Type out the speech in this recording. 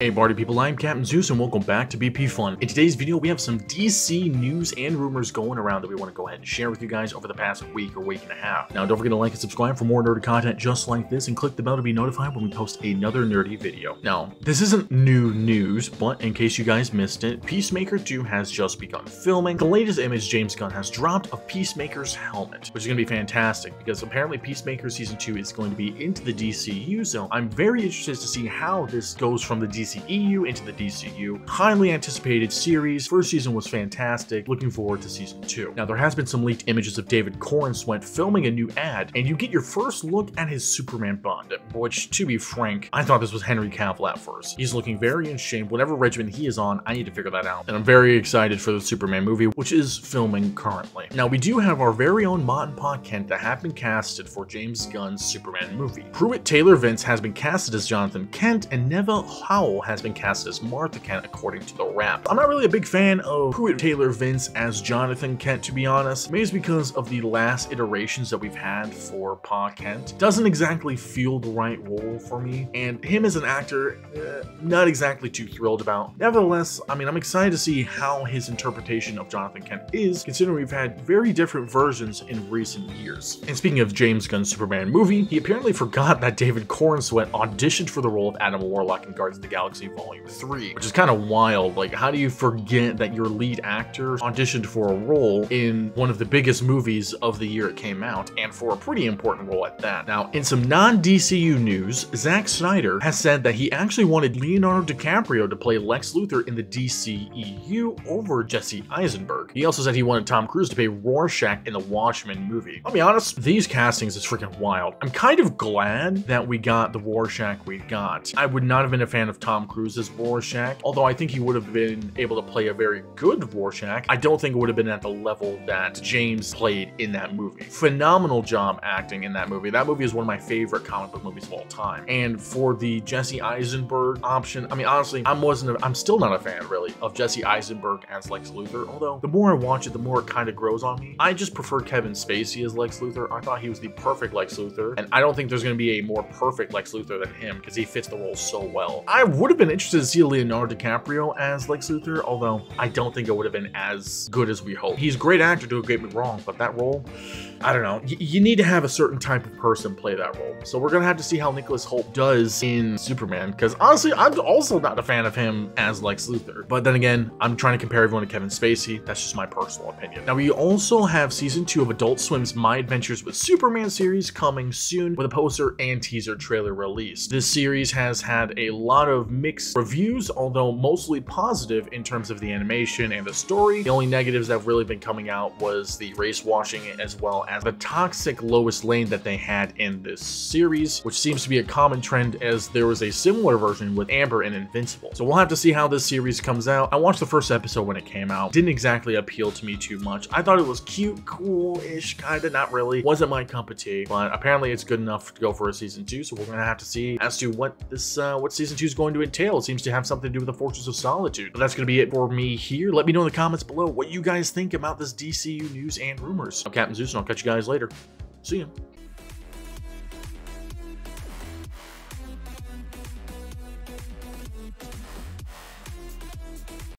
Hey party people, I'm Captain Zeus and welcome back to BP Fun. In today's video, we have some DC news and rumors going around that we want to go ahead and share with you guys over the past week or week and a half. Now don't forget to like and subscribe for more nerdy content just like this and click the bell to be notified when we post another nerdy video. Now, this isn't new news, but in case you guys missed it, Peacemaker 2 has just begun filming. The latest image James Gunn has dropped of Peacemaker's helmet, which is going to be fantastic because apparently Peacemaker Season 2 is going to be into the DCU, so I'm very interested to see how this goes from the DC DCEU into the DCU. Highly anticipated series. First season was fantastic. Looking forward to season two. Now, there has been some leaked images of David Corenswet filming a new ad, and you get your first look at his Superman Bond, which, to be frank, I thought this was Henry Cavill at first. He's looking very in shame. Whatever regimen he is on, I need to figure that out. And I'm very excited for the Superman movie, which is filming currently. Now, we do have our very own Ma and Pa Kent that have been casted for James Gunn's Superman movie. Pruitt Taylor Vince has been casted as Jonathan Kent, and Neva Howell has been cast as Martha Kent according to the Wrap. I'm not really a big fan of Pruitt Taylor Vince as Jonathan Kent to be honest. Maybe it's because of the last iterations that we've had for Pa Kent. Doesn't exactly feel the right role for me and him as an actor, eh, not exactly too thrilled about. Nevertheless, I mean I'm excited to see how his interpretation of Jonathan Kent is considering we've had very different versions in recent years. And speaking of James Gunn's Superman movie, he apparently forgot that David Corenswet auditioned for the role of Adam Warlock in Guardians of the Galaxy Galaxy Volume 3, which is kind of wild. Like, how do you forget that your lead actor auditioned for a role in one of the biggest movies of the year it came out, and for a pretty important role at that? Now, in some non-DCU news, Zack Snyder has said that he actually wanted Leonardo DiCaprio to play Lex Luthor in the DCEU over Jesse Eisenberg. He also said he wanted Tom Cruise to play Rorschach in the Watchmen movie. I'll be honest, these castings is freaking wild. I'm kind of glad that we got the Rorschach we got. I would not have been a fan of Tom Tom Cruise's Rorschach, although I think he would have been able to play a very good Rorschach. I don't think it would have been at the level that James played in that movie. Phenomenal job acting in that movie. That movie is one of my favorite comic book movies of all time. And for the Jesse Eisenberg option, I mean, honestly, I wasn't, a, I'm still not a fan really of Jesse Eisenberg as Lex Luthor, although the more I watch it, the more it kind of grows on me. I just prefer Kevin Spacey as Lex Luthor. I thought he was the perfect Lex Luthor, and I don't think there's going to be a more perfect Lex Luthor than him because he fits the role so well. I would would have been interested to see Leonardo DiCaprio as Lex Luthor, although I don't think it would have been as good as we hope. He's a great actor, don't get me wrong, but that role, I don't know. Y you need to have a certain type of person play that role. So we're gonna have to see how Nicholas Hoult does in Superman, because honestly, I'm also not a fan of him as Lex Luthor. But then again, I'm trying to compare everyone to Kevin Spacey. That's just my personal opinion. Now we also have season two of Adult Swim's My Adventures with Superman series coming soon with a poster and teaser trailer release. This series has had a lot of mixed reviews, although mostly positive in terms of the animation and the story. The only negatives that have really been coming out was the race washing as well as the toxic Lois Lane that they had in this series, which seems to be a common trend as there was a similar version with Amber and Invincible. So we'll have to see how this series comes out. I watched the first episode when it came out. Didn't exactly appeal to me too much. I thought it was cute, cool-ish, kinda, not really. Wasn't my cup of tea, but apparently it's good enough to go for a season two, so we're gonna have to see as to what this, uh, what season two is going to entail It seems to have something to do with the Fortress of Solitude. But that's to be it for me here. Let me know in the comments below what you guys think about this DCU news and rumors. I'm Captain Zeus, and I'll catch you guys later. See ya.